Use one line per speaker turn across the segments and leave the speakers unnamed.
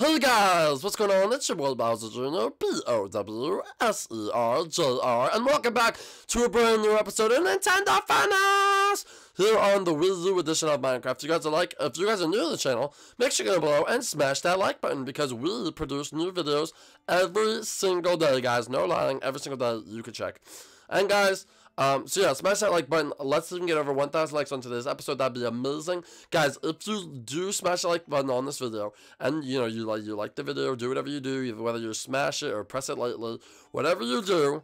Hey guys, what's going on? It's your boy Bowser Jr., B-O-W-S-E-R-J-R, and welcome back to a brand new episode of Nintendo Fun House! Here on the Wii edition of Minecraft. If you guys are like, if you guys are new to the channel, make sure you go below and smash that like button because we produce new videos every single day, guys. No lying, every single day you can check. And guys, um, so yeah, smash that like button. Let's even get over 1,000 likes onto this episode. That'd be amazing, guys. If you do smash the like button on this video, and you know you like you like the video, do whatever you do, whether you smash it or press it lightly, whatever you do,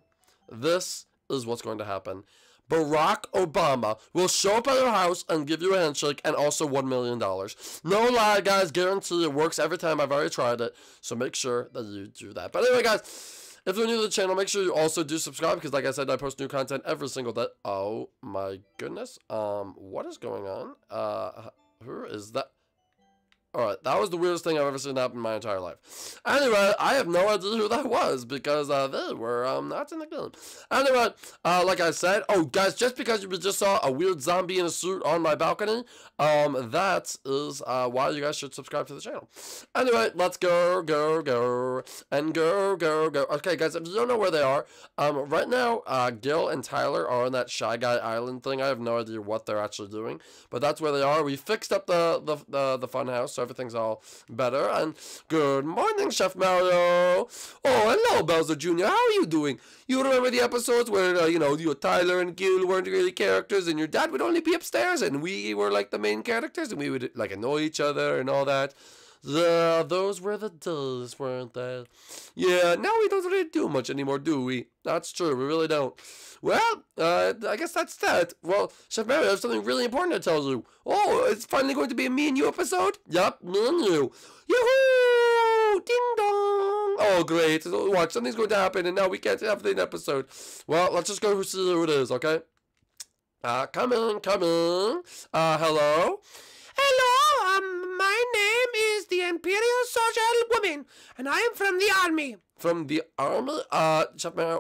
this is what's going to happen. Barack Obama will show up at your house and give you a handshake and also $1 million. No lie, guys. Guarantee it works every time. I've already tried it. So make sure that you do that. But anyway, guys. If you're new to the channel, make sure you also do subscribe because, like I said, I post new content every single day. Oh my goodness. Um, what is going on? Uh, who is that? Alright, that was the weirdest thing I've ever seen happen in my entire life. Anyway, I have no idea who that was because uh, they were um, not in the game. Anyway, uh, like I said, oh guys, just because you just saw a weird zombie in a suit on my balcony, um, that is uh, why you guys should subscribe to the channel. Anyway, let's go, go, go, and go, go, go. Okay, guys, if you don't know where they are, um, right now, uh, Gil and Tyler are on that Shy Guy Island thing. I have no idea what they're actually doing, but that's where they are. We fixed up the the the, the fun house, so everything's all better. And good morning, Chef Mario. Oh, hello, Bowser Jr. How are you doing? You remember the episodes where, uh, you know, you, Tyler and Gil weren't really characters and your dad would only be upstairs and we were like the main characters and we would like annoy each other and all that. Yeah, those were the days, weren't they? Yeah, now we don't really do much anymore, do we? That's true, we really don't. Well, uh, I guess that's that. Well, Chef Mario, I have something really important to tell you. Oh, it's finally going to be a me and you episode? Yup, me and you. Yoo-hoo! Ding dong! Oh, great. Watch, something's going to happen, and now we can't have the episode. Well, let's just go see who it is, okay? Uh, come in, come in. Uh, hello?
Hello, is the Imperial Social Woman, and I am from the army.
From the army? Uh,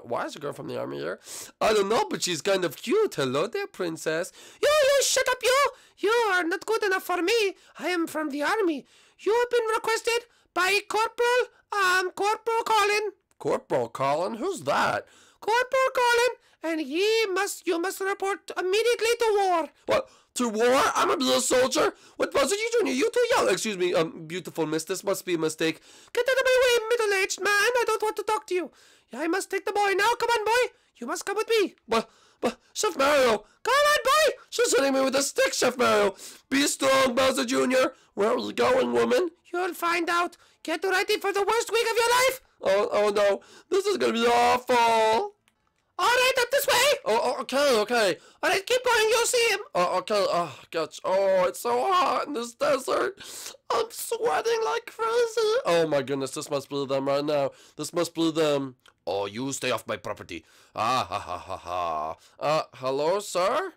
why is a girl from the army here? I don't know, but she's kind of cute. Hello there, princess.
You, you, shut up, you! You are not good enough for me. I am from the army. You have been requested by Corporal, um, Corporal Colin.
Corporal Colin? Who's that?
Corporal Colin, and he must, you must report immediately to war.
What? To war? I'm a little soldier. What was it you doing? You too young. Excuse me, um, beautiful miss. This must be a mistake.
Get out of my way, middle-aged man. I don't want to talk to you. I must take the boy now. Come on, boy. You must come with me.
But, but, Chef Mario.
Come on, boy.
She's hitting me with a stick, Chef Mario. Be strong, Bowser Jr. Where are you going, woman?
You'll find out. Get ready for the worst week of your life.
Oh, oh no. This is gonna be awful.
All right, up this way.
Oh, okay, okay.
All right, keep going. You'll see him.
Oh, okay. Oh, gosh. Oh, it's so hot in this desert. I'm sweating like crazy. Oh my goodness, this must be them right now. This must be them. Oh, you stay off my property. Ah, ha, ha, ha, ha. Uh, hello, sir?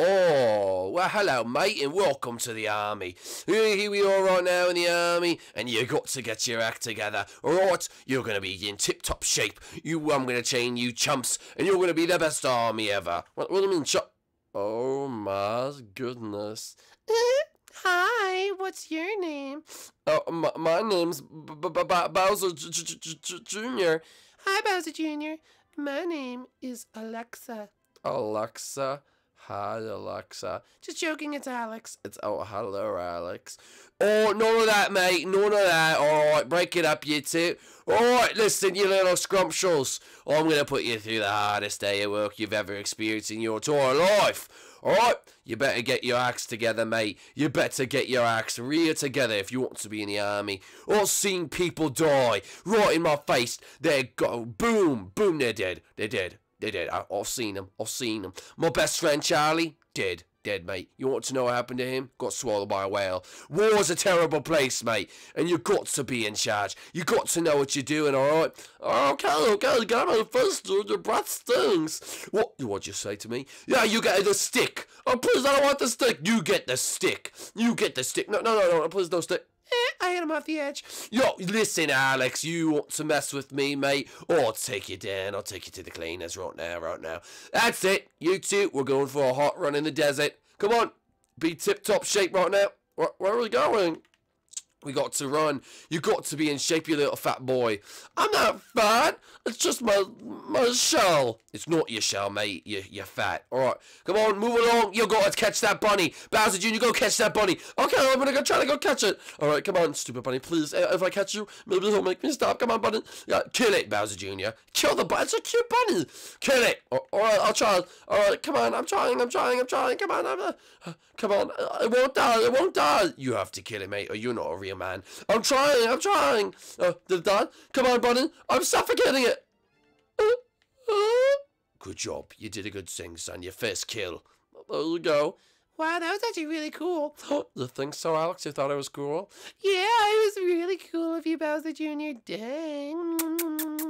Oh, well, hello, mate, and welcome to the army. Here we are right now in the army, and you got to get your act together. Alright, you're going to be in tip-top shape. You, I'm going to chain you chumps, and you're going to be the best army ever. What, what do you mean, chump? Oh, my goodness.
Hi, what's your name?
Oh, my, my name's B -B -B Bowser J J J Jr.
Hi, Bowser Jr. My name is Alexa.
Alexa? Hi, Alexa.
Just joking, it's Alex.
It's oh, hello, Alex. Oh, none of that, mate. None of that. All right, break it up, you two. All right, listen, you little scrumptious. I'm gonna put you through the hardest day of work you've ever experienced in your entire life. All right, you better get your acts together, mate. You better get your acts real together if you want to be in the army. I've seen people die right in my face. They're go boom, boom. They're dead. They're dead. They did. I, have seen him. I've seen him. My best friend Charlie, dead. Dead, mate. You want to know what happened to him? Got swallowed by a whale. War's a terrible place, mate. And you got to be in charge. You got to know what you're doing, alright? Okay, okay, get out of the breath stings. What? What'd you say to me? Yeah, you get the stick. Oh, please, I don't want the stick. You get the stick. You get the stick. No, no, no, no, please, no stick.
Eh, I hit him off the edge.
Yo, listen, Alex, you want to mess with me, mate? Oh, I'll take you down. I'll take you to the cleaners right now, right now. That's it. You two, we're going for a hot run in the desert. Come on. Be tip-top shape right now. Where, where are we going? We got to run. You got to be in shape, you little fat boy. I'm not fat. It's just my my shell. It's not your shell, mate. You you're fat. All right, come on, move along. You got to catch that bunny, Bowser Jr. Go catch that bunny. Okay, I'm gonna go try to go catch it. All right, come on, stupid bunny, please. Uh, If I catch you, maybe it'll make me stop. Come on, bunny. Yeah, kill it, Bowser Jr. Kill the bunny. It's a cute bunny. Kill it. All right, I'll try. All right, come on. I'm trying. I'm trying. I'm trying. Come on. I'm, uh, come on. It won't die. It won't die. You have to kill it, mate, or you're not a real man. I'm trying. I'm trying. Uh, did it die? Come on, bunny. I'm suffocating it. Good job. You did a good thing, son. Your first kill. There you go.
Wow, that was actually really cool.
you think so, Alex? You thought it was cool?
Yeah, it was really cool of you, Bowser Jr. Dang.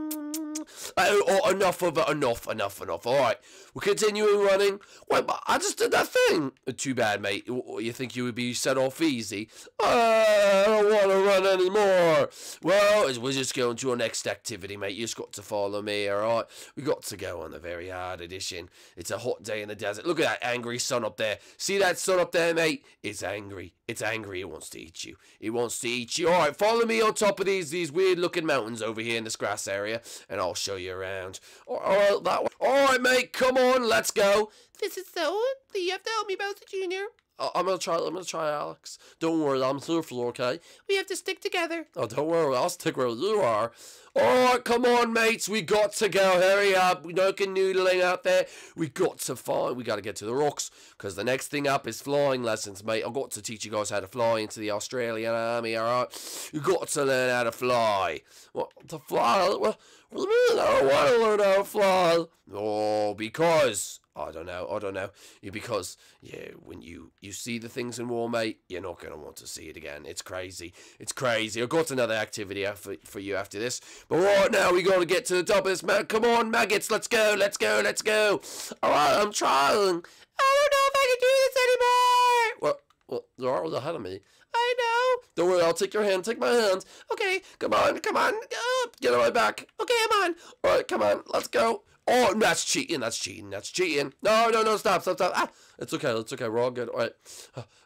Uh, oh, enough of it. Enough, enough, enough. All right. We're continuing running. Wait, but I just did that thing. Uh, Too bad, mate. You think you would be set off easy? Uh, I don't want to run anymore. Well, we're just going to our next activity, mate. You just got to follow me, all right? We got to go on the very hard edition. It's a hot day in the desert. Look at that angry sun up there. See that sun up there, mate? It's angry. It's angry. It wants to eat you. It wants to eat you. All right, follow me on top of these these weird looking mountains over here in this grass area, and I'll show you around. All right, that one. All right, mate. Come on, let's go.
This is so. You have to help me, Bowser Jr.
I- I'm gonna try. I'm gonna try, Alex. Don't worry, I'm here for okay?
We have to stick together.
Oh, don't worry, I'll stick where you are. Alright, come on, mates, we got to go. Hurry up. We no canoodling out there. We got to fly. We got to get to the rocks because the next thing up is flying lessons, mate. I've got to teach you guys how to fly into the Australian army, alright? You got to learn how to fly. What? To fly? What, what do you mean? I don't want to learn how to fly. Oh, because. I don't know. I don't know. Because yeah, when you you see the things in war, mate, you're not gonna want to see it again. It's crazy. It's crazy. I've got another activity for, for you after this, but right now we gotta get to the top of this man. Come on, maggots. Let's go. Let's go. Let's go. All right, I'm trying. I don't know if I can do this anymore. Well, well, you're already ahead of me. I know. Don't worry. I'll take your hand. Take my hand. Okay. Come on. Come on. Oh, Up. Get on my back. Okay, I'm on. All right. Come on. Let's go. Oh, that's cheating. That's cheating. That's cheating. No, no, no. Stop. Stop. Stop. Ah, it's okay. It's okay. We're all good. All right.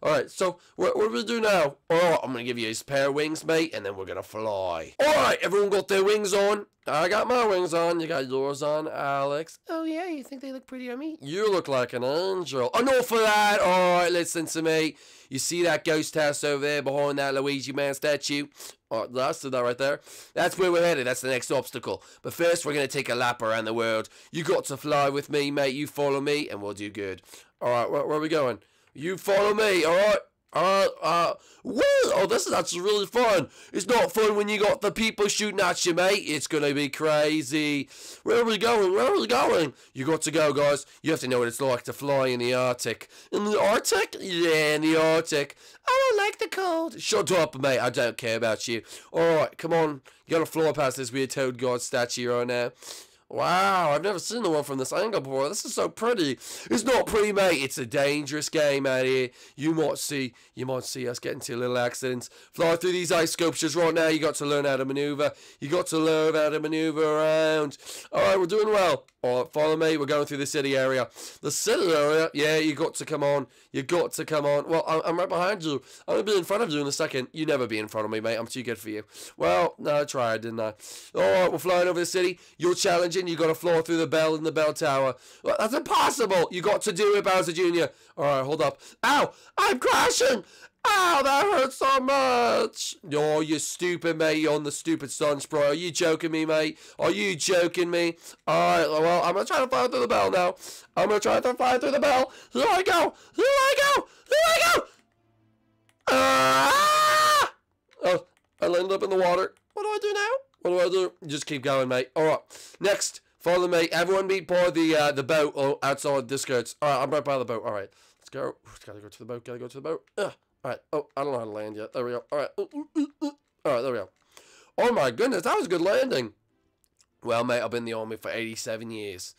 All right. So, what, what do we do now? Oh, I'm gonna give you a pair of wings, mate, and then we're gonna fly. All right. Everyone got their wings on. I got my wings on. You got yours on, Alex.
Oh, yeah, you think they look pretty on me?
You look like an angel. Enough for that. All right, listen to me. You see that ghost house over there behind that Luigi Man statue? Oh, that's that right there. That's where we're headed. That's the next obstacle. But first, we're going to take a lap around the world. You got to fly with me, mate. You follow me, and we'll do good. All right, where, where are we going? You follow me, all right? Uh, uh, well, oh, this is actually really fun. It's not fun when you got the people shooting at you, mate. It's gonna be crazy. Where are we going? Where are we going? You got to go, guys. You have to know what it's like to fly in the Arctic. In the Arctic? Yeah, in the Arctic.
I don't like the cold.
Shut up, mate. I don't care about you. Alright, come on. You gotta fly past this weird toad god statue right now. Wow, I've never seen the world from this angle before. This is so pretty. It's not pretty, mate. It's a dangerous game out here. You might see, you might see us get into a little accidents. Fly through these ice sculptures right now. You got to learn how to maneuver. You got to learn how to maneuver around. All right, we're doing well. All right, follow me. We're going through the city area. The city area. Yeah, you got to come on. You got to come on. Well, I'm, right behind you. I'm gonna be in front of you in a second. You never be in front of me, mate. I'm too good for you. Well, no, I tried, didn't I? All right, we're flying over the city. You're challenging. You got to fly through the bell in the bell tower. Well, that's impossible. You got to do it, Bowser Jr. All right, hold up. Ow! I'm crashing. Ow, that hurts so much. Oh, you stupid, mate. You're on the stupid sun spray. Are you joking me, mate? Are you joking me? Alright, well, I'm gonna try to fly through the bell now. I'm gonna try to fly through the bell. Here I go. Here I go. Here I go. Ah! Oh, I landed up in the water. What do I do now? What do I do? Just keep going, mate. Alright, next. Follow me. Everyone meet by the uh, the boat oh, outside the skirts. Alright, I'm right by the boat. Alright, let's go. Gotta go to the boat. Gotta go to the boat. Ugh. Alright. Oh, I don't know how to land yet. There we go. Alright. Alright, there we go. Oh my goodness, that was a good landing. Well, mate, I've been in the army for 87 years.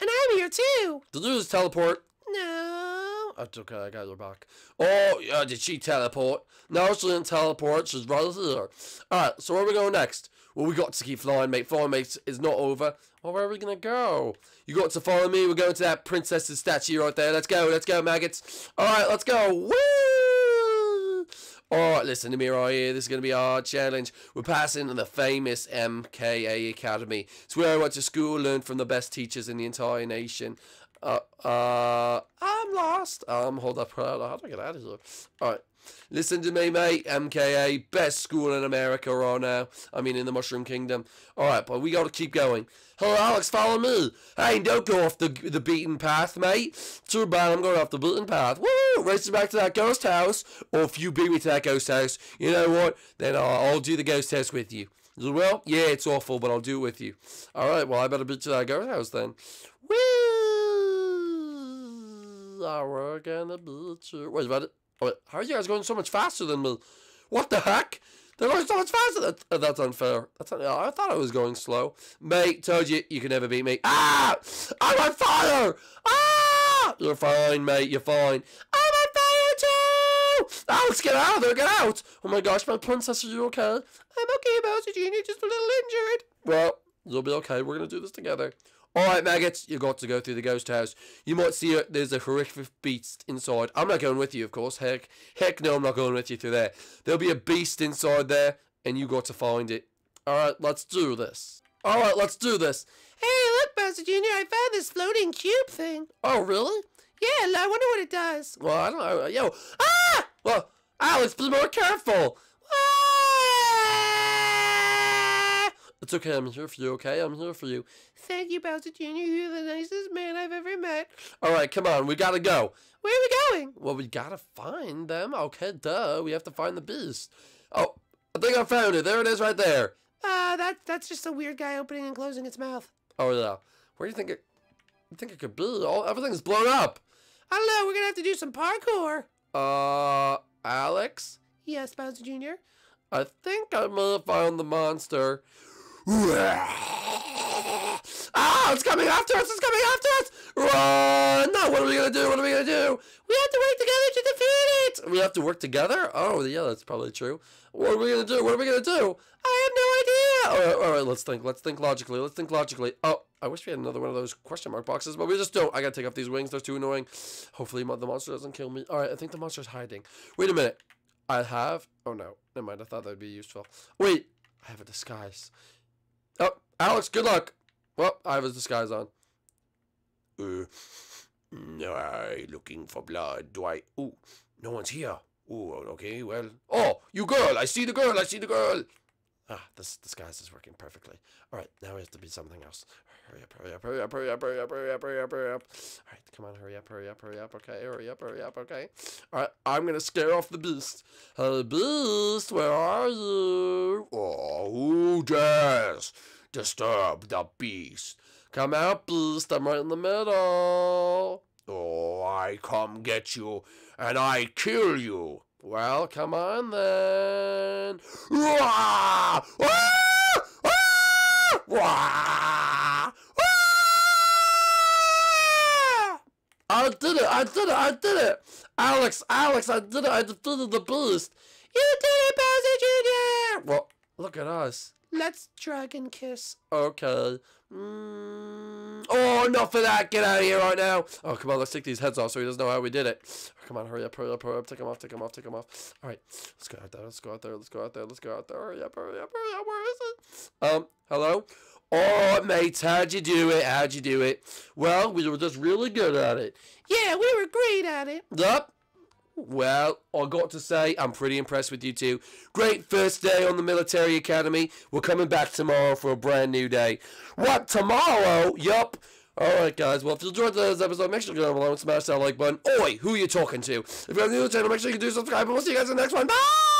And I'm here too.
Did you just teleport?
No.
That's okay, I got her back. Oh, yeah, did she teleport? No, she didn't teleport, she's right here. Alright, so where are we going next? Well, we got to keep flying, mate. Flying, mate, is not over. Well, where are we gonna go? You got to follow me. We're going to that princess's statue right there. Let's go, let's go, maggots. Alright, let's go. Woo! Alright, listen to me right here. This is going to be our challenge. We're passing to the famous MKA Academy. It's where I went to school, learned from the best teachers in the entire nation. Uh, uh, I'm lost. Um, hold up. How do I get out of here? Alright. Listen to me, mate. MKA, best school in America right now. I mean, in the Mushroom Kingdom. Alright, but we got to keep going. Hello, Alex, follow me. Hey, don't go off the the beaten path, mate. Too bad I'm going off the beaten path. Woo! Racing back to that ghost house. Or if you beat me to that ghost house, you know what? Then I'll, I'll do the ghost house with you. Well, yeah, it's awful, but I'll do it with you. Alright, well, I better beat to that ghost house then. Woo! We're gonna beat you. Wait, about it. Wait, how are you guys going so much faster than me? What the heck? They're going so much faster. That, uh, that's unfair. That's I thought I was going slow. Mate, told you you can never beat me. Ah! I'm on fire! Ah! You're fine, mate. You're fine. I'm on fire too! Alex, get out of there. Get out! Oh my gosh, my princess, are you okay? I'm okay, Bowser Jr. Just a little injured. Well, you'll be okay. We're going to do this together. Alright, maggots, you've got to go through the ghost house. You might see it, there's a horrific beast inside. I'm not going with you, of course. Heck, heck no, I'm not going with you through there. There'll be a beast inside there, and you got to find it. Alright, let's do this. Alright, let's do this.
Hey, look, Bowser Jr., I found this floating cube thing.
Oh, really?
Yeah, I wonder what it does.
Well, I don't know. Yo, ah! Well, Alex, be more careful. It's okay, I'm here for you, okay? I'm here for you.
Thank you, Bowser Jr. You're the nicest man I've ever met.
Alright, come on, we gotta go.
Where are we going?
Well, we gotta find them. Okay, duh. We have to find the beast. Oh, I think I found it. There it is right there.
Uh, that, that's just a weird guy opening and closing its mouth.
Oh, yeah. Where do you think it, you think it could be? All, everything's blown up.
I don't know. We're gonna have to do some parkour.
Uh, Alex?
Yes, Bowser Jr.?
I think I may have found the monster. Ah, it's coming after us! It's coming after us! Run! No, what are we gonna do? What are we gonna do?
We have to work together to defeat it!
We have to work together? Oh, yeah, that's probably true. What are we gonna do? What are we gonna do?
I have no idea!
All right, all right, let's think. Let's think logically. Let's think logically. Oh, I wish we had another one of those question mark boxes, but we just don't. I gotta take off these wings. They're too annoying. Hopefully the monster doesn't kill me. All right, I think the monster's hiding. Wait a minute. I have... Oh, no. Never mind. I thought that would be useful. Wait. I have a disguise. Oh, Alex, good luck. Well, I have his disguise on. Uh, I looking for blood. Do I? Ooh, no one's here. Ooh, okay, well. Oh, you girl! I see the girl! I see the girl! Ah, this disguise is working perfectly. All right, now we have to be something else. Hurry up, hurry up, hurry up, hurry up, hurry up, hurry up, hurry up, hurry up. All right, come on, hurry up, hurry up, hurry up, okay, hurry up, hurry up, okay. All right, I'm gonna scare off the beast. Hey, beast, where are you? Oh, who dares disturb the beast? Come out, beast, I'm right in the middle. Oh, I come get you, and I kill you. Well, come on then. I did it! I did it! I did it! Alex, Alex, I did it! I defeated the beast!
You did it, Bowser Jr.!
Well, look at us.
Let's dragon kiss.
Okay. Mm. Oh, enough of that. Get out of here right now. Oh, come on. Let's take these heads off so he doesn't know how we did it. Oh, come on. Hurry up. Hurry up. Hurry up. Take them off. Take them off. Take them off. All right. Let's go out there. Let's go out there. Let's go out there. Let's go out there. Hurry up. Hurry up. Hurry up. Where is it? Um, hello? Oh, mates. How'd you do it? How'd you do it? Well, we were just really good at it.
Yeah, we were great at it.
Yup. Well, I got to say, I'm pretty impressed with you two. Great first day on the military academy. We're coming back tomorrow for a brand new day. What, tomorrow? Yup. Alright, guys. Well, if you enjoyed today's episode, make sure to go down below and smash that like button. Oi, who you talking to? If you're new to the channel, make sure you do subscribe, and we'll see you guys in the next one. Bye!